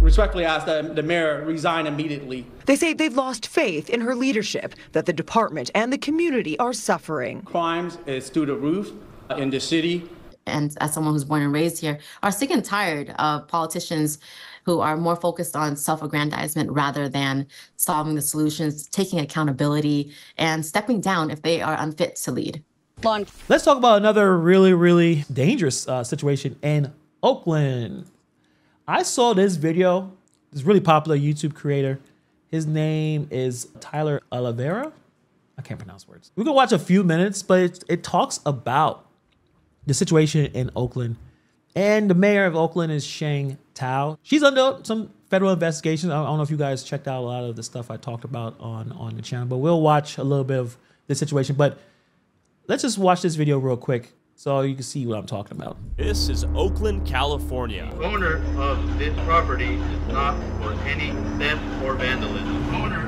Respectfully ask that the mayor resign immediately. They say they've lost faith in her leadership, that the department and the community are suffering. Crimes is through the roof in the city. And as someone who's born and raised here, are sick and tired of politicians who are more focused on self aggrandizement rather than solving the solutions, taking accountability, and stepping down if they are unfit to lead. Let's talk about another really, really dangerous uh, situation in Oakland. I saw this video. This really popular YouTube creator. His name is Tyler Oliveira. I can't pronounce words. We can watch a few minutes, but it, it talks about the situation in Oakland. And the mayor of Oakland is Sheng Thao. She's under some federal investigation. I don't know if you guys checked out a lot of the stuff I talked about on, on the channel, but we'll watch a little bit of the situation. But let's just watch this video real quick so you can see what I'm talking about. This is Oakland, California. The owner of this property is not for any theft or vandalism. Owner of this property.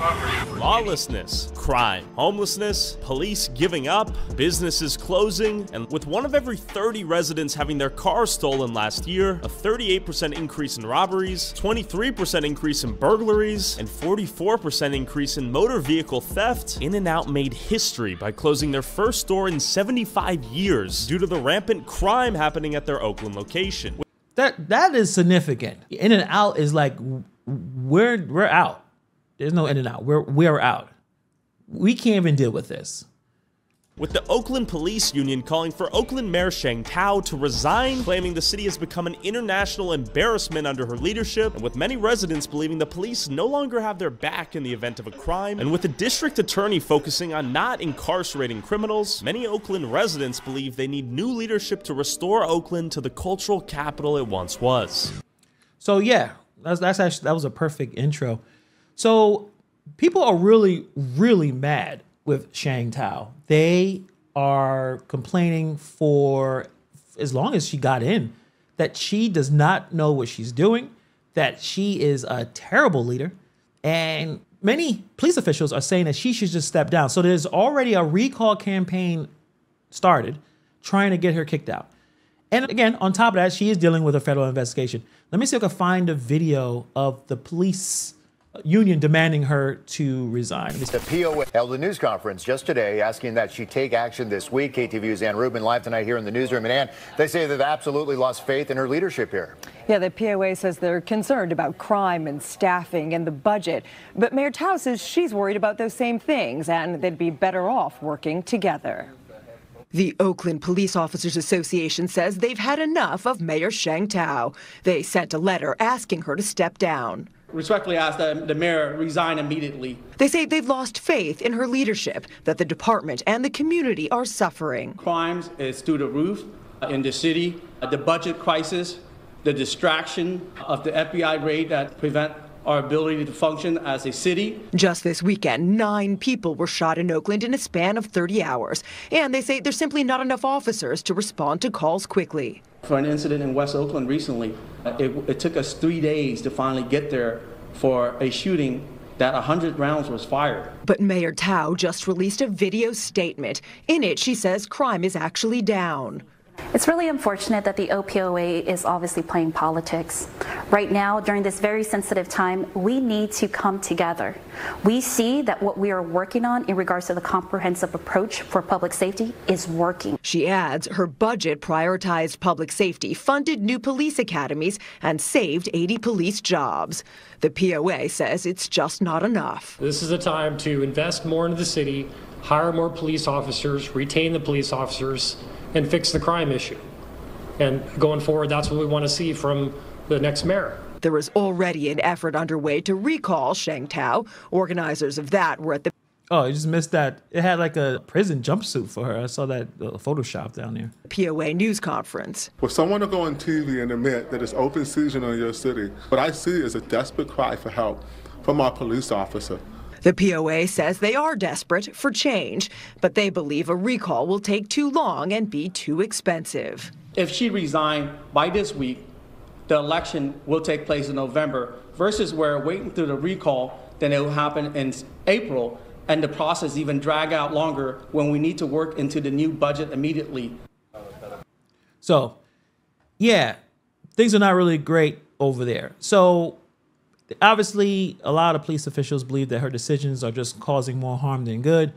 Lawlessness, crime, homelessness, police giving up, businesses closing, and with one of every 30 residents having their car stolen last year, a 38% increase in robberies, 23% increase in burglaries, and 44% increase in motor vehicle theft, In-N-Out made history by closing their first store in 75 years due to the rampant crime happening at their Oakland location. That that is significant. In and out is like we're we're out. There's no in and out. We're we're out. We can't even deal with this. With the Oakland Police Union calling for Oakland Mayor Sheng Thao to resign, claiming the city has become an international embarrassment under her leadership, and with many residents believing the police no longer have their back in the event of a crime, and with the district attorney focusing on not incarcerating criminals, many Oakland residents believe they need new leadership to restore Oakland to the cultural capital it once was. So yeah, that's that's actually that was a perfect intro. So people are really really mad with Sheng Thao. They are complaining for as long as she got in that she does not know what she's doing, that she is a terrible leader, and many police officials are saying that she should just step down. So there's already a recall campaign started trying to get her kicked out. And again, on top of that, she is dealing with a federal investigation. Let me see if I can find a video of the police union demanding her to resign. The POA held a news conference just today asking that she take action this week. KTVU's Ann Rubin live tonight here in the newsroom. And Ann, they say they've absolutely lost faith in her leadership here. Yeah, the POA says they're concerned about crime and staffing and the budget. But Mayor Thao says she's worried about those same things and they'd be better off working together. The Oakland Police Officers Association says they've had enough of Mayor Sheng Thao. They sent a letter asking her to step down. Respectfully ask that the mayor resign immediately. They say they've lost faith in her leadership, that the department and the community are suffering. Crimes is through the roof uh, in the city. Uh, the budget crisis, the distraction of the FBI raid that prevent our ability to function as a city. Just this weekend, nine people were shot in Oakland in a span of 30 hours. And they say there's simply not enough officers to respond to calls quickly. For an incident in West Oakland recently, uh, it, it took us three days to finally get there for a shooting that 100 rounds was fired. But Mayor Thao just released a video statement. In it, she says crime is actually down. It's really unfortunate that the OPOA is obviously playing politics. Right now, during this very sensitive time, we need to come together. We see that what we are working on in regards to the comprehensive approach for public safety is working. She adds her budget prioritized public safety, funded new police academies, and saved 80 police jobs. The POA says it's just not enough. This is a time to invest more into the city, hire more police officers, retain the police officers, and fix the crime issue. And going forward, that's what we want to see from the next mayor. There is already an effort underway to recall Sheng Thao. Organizers of that were at the Oh, you just missed that. It had like a prison jumpsuit for her. I saw that uh, Photoshop down there. POA news conference. For someone to go on TV and admit that it's open season in your city, what I see is a desperate cry for help from our police officer. The POA says they are desperate for change, but they believe a recall will take too long and be too expensive. If she resigned by this week, the election will take place in November versus where waiting through the recall, then it will happen in April and the process even drag out longer when we need to work into the new budget immediately. So, yeah, things are not really great over there. So obviously, a lot of police officials believe that her decisions are just causing more harm than good,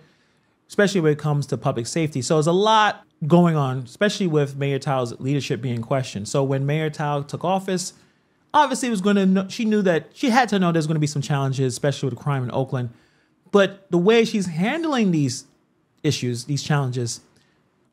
especially when it comes to public safety. So there's a lot going on, especially with Mayor Thao's leadership being questioned. So when Mayor Thao took office, obviously was going to. Know, she knew that she had to know there's going to be some challenges, especially with crime in Oakland. But the way she's handling these issues, these challenges,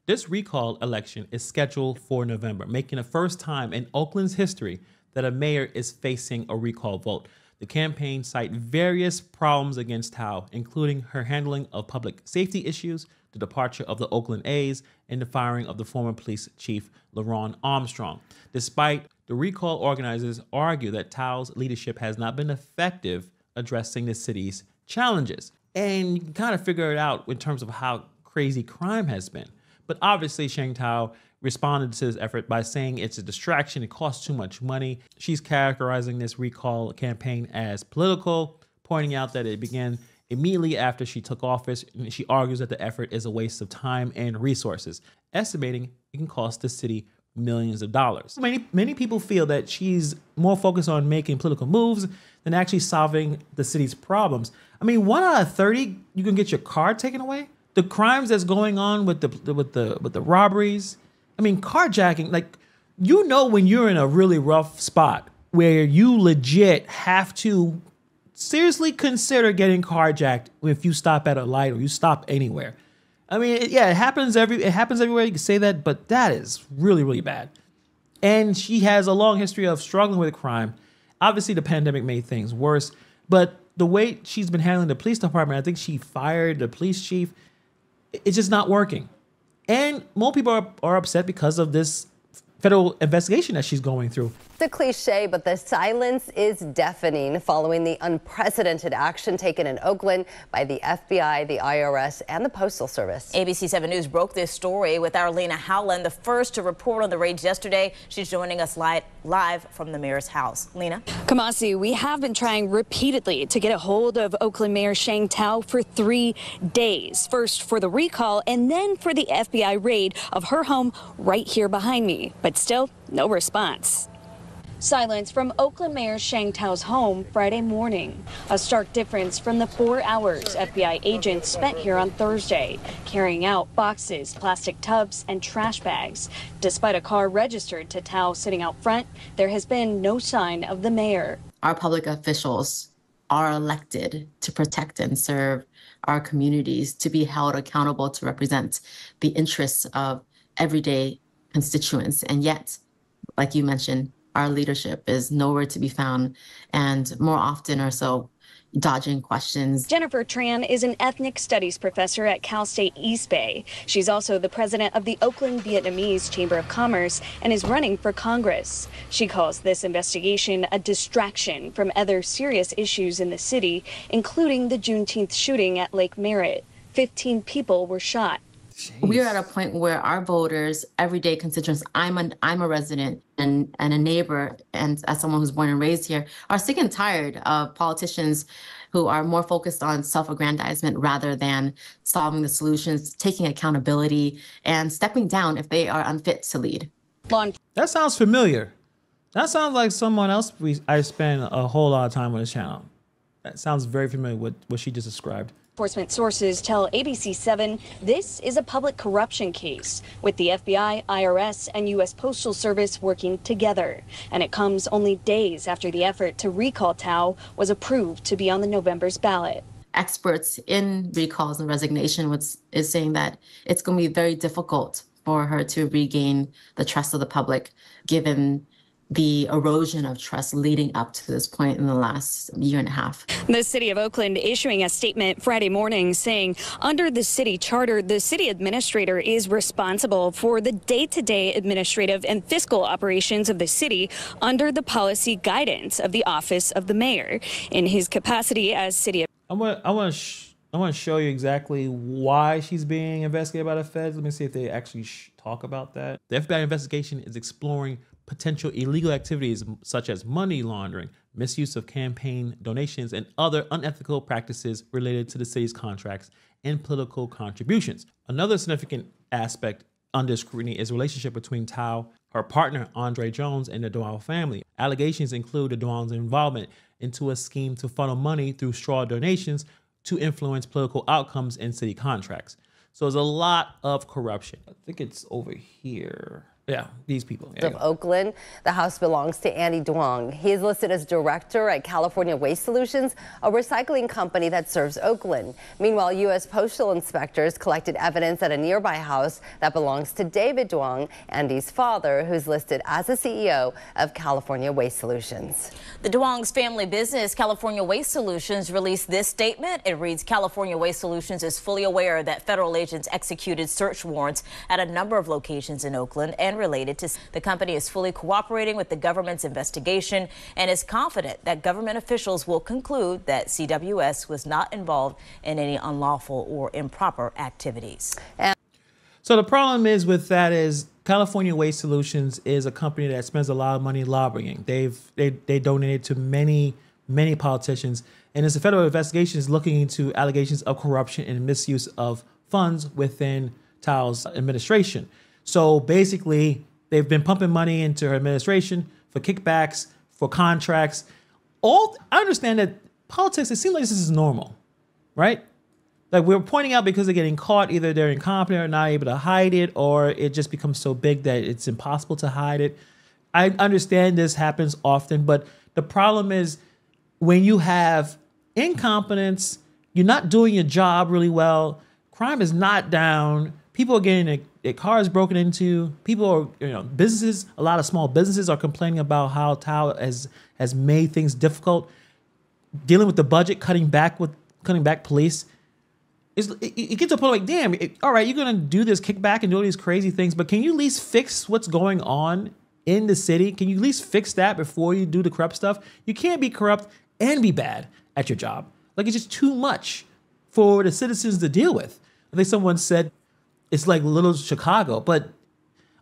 this recall election is scheduled for November, making the first time in Oakland's history that a mayor is facing a recall vote. The campaign cite various problems against Thao, including her handling of public safety issues, the departure of the Oakland A's, and the firing of the former police chief LeRonne Armstrong. Despite the recall organizers argue that Thao's leadership has not been effective addressing the city's challenges. And you can kind of figure it out in terms of how crazy crime has been. But obviously, Sheng Thao responded to this effort by saying it's a distraction, it costs too much money. She's characterizing this recall campaign as political, pointing out that it began immediately after she took office. And she argues that the effort is a waste of time and resources, estimating it can cost the city millions of dollars. Many many people feel that she's more focused on making political moves than actually solving the city's problems. I mean, one out of 30 you can get your car taken away. The crimes that's going on with the with the with the robberies, I mean, carjacking, like, you know, when you're in a really rough spot where you legit have to seriously consider getting carjacked if you stop at a light or you stop anywhere. I mean, it, yeah, it happens every it happens everywhere. You can say that, but that is really really bad. And she has a long history of struggling with crime. Obviously, the pandemic made things worse, but the way she's been handling the police department, I think she fired the police chief. It's just not working. And more people are, are upset because of this federal investigation that she's going through. It's a cliche, but the silence is deafening following the unprecedented action taken in Oakland by the FBI, the IRS, and the Postal Service. ABC 7 News broke this story with our Lena Howland, the first to report on the raids yesterday. She's joining us live, live from the mayor's house. Lena? Kumasi, we have been trying repeatedly to get a hold of Oakland Mayor Sheng Thao for three days. First for the recall and then for the FBI raid of her home right here behind me. But still, no response. Silence from Oakland Mayor Sheng Thao's home Friday morning. A stark difference from the four hours FBI agents spent here on Thursday, carrying out boxes, plastic tubs, and trash bags. Despite a car registered to Thao sitting out front, there has been no sign of the mayor. Our public officials are elected to protect and serve our communities, to be held accountable to represent the interests of everyday constituents. And yet, like you mentioned, our leadership is nowhere to be found, and more often or so, dodging questions. Jennifer Tran is an ethnic studies professor at Cal State East Bay. She's also the president of the Oakland Vietnamese Chamber of Commerce and is running for Congress. She calls this investigation a distraction from other serious issues in the city, including the Juneteenth shooting at Lake Merritt. 15 people were shot. We are at a point where our voters, everyday constituents, I'm a I'm a resident and and a neighbor, and as someone who's born and raised here, are sick and tired of politicians who are more focused on self-aggrandizement rather than solving the solutions, taking accountability, and stepping down if they are unfit to lead. That sounds familiar. That sounds like someone else we I spend a whole lot of time on this channel. That sounds very familiar with what she just described. Enforcement sources tell ABC7 this is a public corruption case with the FBI, IRS, and U.S. Postal Service working together. And it comes only days after the effort to recall Thao was approved to be on the November's ballot. Experts in recalls and resignation was, is saying that it's going to be very difficult for her to regain the trust of the public given the erosion of trust leading up to this point in the last year and a half. The city of Oakland issuing a statement Friday morning saying under the city charter, the city administrator is responsible for the day to day administrative and fiscal operations of the city under the policy guidance of the office of the mayor. In his capacity as city. I want, I want to. Sh- I want to show you exactly why she's being investigated by the feds. Let me see if they actually talk about that. The FBI investigation is exploring potential illegal activities such as money laundering, misuse of campaign donations, and other unethical practices related to the city's contracts and political contributions. Another significant aspect under scrutiny is the relationship between Thao her partner Andre Jones and the Duong family. Allegations include the Duong's involvement into a scheme to funnel money through straw donations to influence political outcomes in city contracts. So there's a lot of corruption. I think it's over here. Yeah, these people. of Oakland. The house belongs to Andy Duong. He is listed as director at California Waste Solutions, a recycling company that serves Oakland. Meanwhile, U.S. postal inspectors collected evidence at a nearby house that belongs to David Duong, Andy's father, who's listed as the CEO of California Waste Solutions. The Duong's family business, California Waste Solutions, released this statement. It reads California Waste Solutions is fully aware that federal agents executed search warrants at a number of locations in Oakland and related to the company is fully cooperating with the government's investigation and is confident that government officials will conclude that CWS was not involved in any unlawful or improper activities. So the problem is with that is California Waste Solutions is a company that spends a lot of money lobbying. They've they they donated to many many politicians, and it's a federal investigation is looking into allegations of corruption and misuse of funds within Thao's administration. So basically, they've been pumping money into her administration for kickbacks, for contracts. All I understand that politics, it seems like this is normal, right? Like we're pointing out because they're getting caught, either they're incompetent or not able to hide it, or it just becomes so big that it's impossible to hide it. I understand this happens often, but the problem is when you have incompetence, you're not doing your job really well, crime is not down, people are getting their, cars broken into, people are, you know, businesses, a lot of small businesses are complaining about how Thao has has made things difficult. Dealing with the budget, cutting back with cutting back police. It's, it, it gets to a point like, damn, it, all right, you're gonna do this kickback and do all these crazy things, but can you at least fix what's going on in the city? Can you at least fix that before you do the corrupt stuff? You can't be corrupt and be bad at your job. Like it's just too much for the citizens to deal with. I think someone said it's like little Chicago, but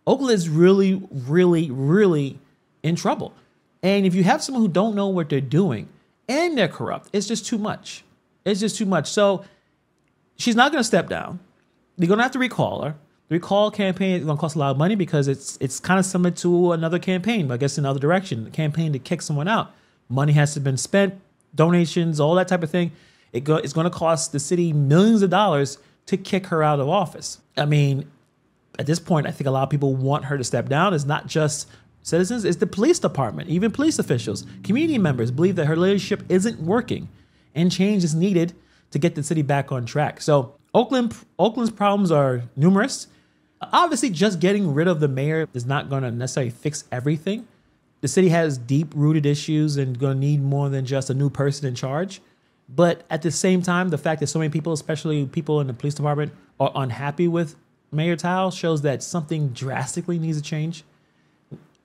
Oakland is really, really, really in trouble. And if you have someone who don't know what they're doing and they're corrupt, it's just too much. It's just too much. So she's not going to step down. They're going to have to recall her. The recall campaign is going to cost a lot of money because it's it's kind of similar to another campaign, but I guess in another direction. The campaign to kick someone out. Money has to been spent, donations, all that type of thing. It go, it's going to cost the city millions of dollars to kick her out of office. I mean, at this point, I think a lot of people want her to step down. It's not just citizens, it's the police department, even police officials, community members believe that her leadership isn't working and change is needed to get the city back on track. So Oakland Oakland's problems are numerous. Obviously, just getting rid of the mayor is not going to necessarily fix everything. The city has deep rooted issues and going to need more than just a new person in charge. But at the same time, the fact that so many people, especially people in the police department, are unhappy with Mayor Thao shows that something drastically needs to change.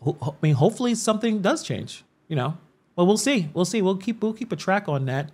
I mean, hopefully something does change, you know. Well, we'll see. We'll see. We'll keep we'll keep a track on that.